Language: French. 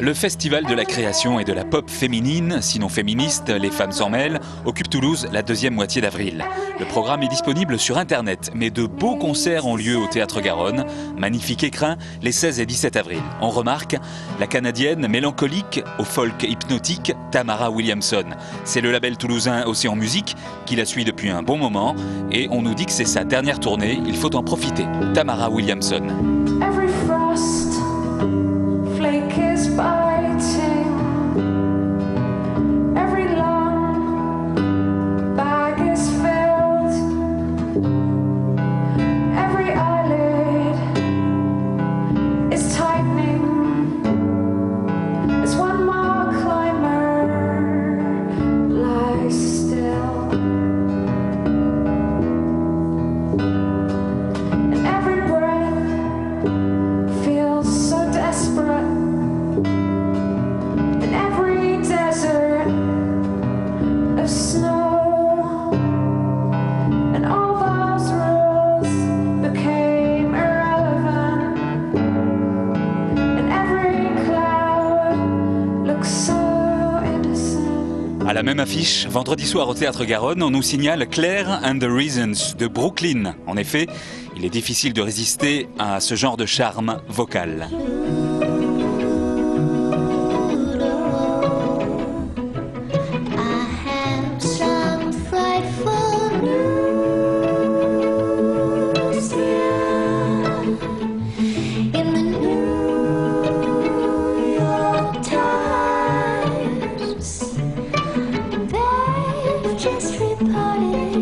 Le festival de la création et de la pop féminine, sinon féministe, Les Femmes s'en mêlent, occupe Toulouse la deuxième moitié d'avril. Le programme est disponible sur Internet, mais de beaux concerts ont lieu au Théâtre Garonne. Magnifique écrin les 16 et 17 avril. On remarque la Canadienne mélancolique au folk hypnotique Tamara Williamson. C'est le label toulousain Océan Musique qui la suit depuis un bon moment et on nous dit que c'est sa dernière tournée, il faut en profiter. Tamara Williamson. La même affiche, vendredi soir au Théâtre Garonne, on nous signale Claire and the Reasons de Brooklyn. En effet, il est difficile de résister à ce genre de charme vocal. about it.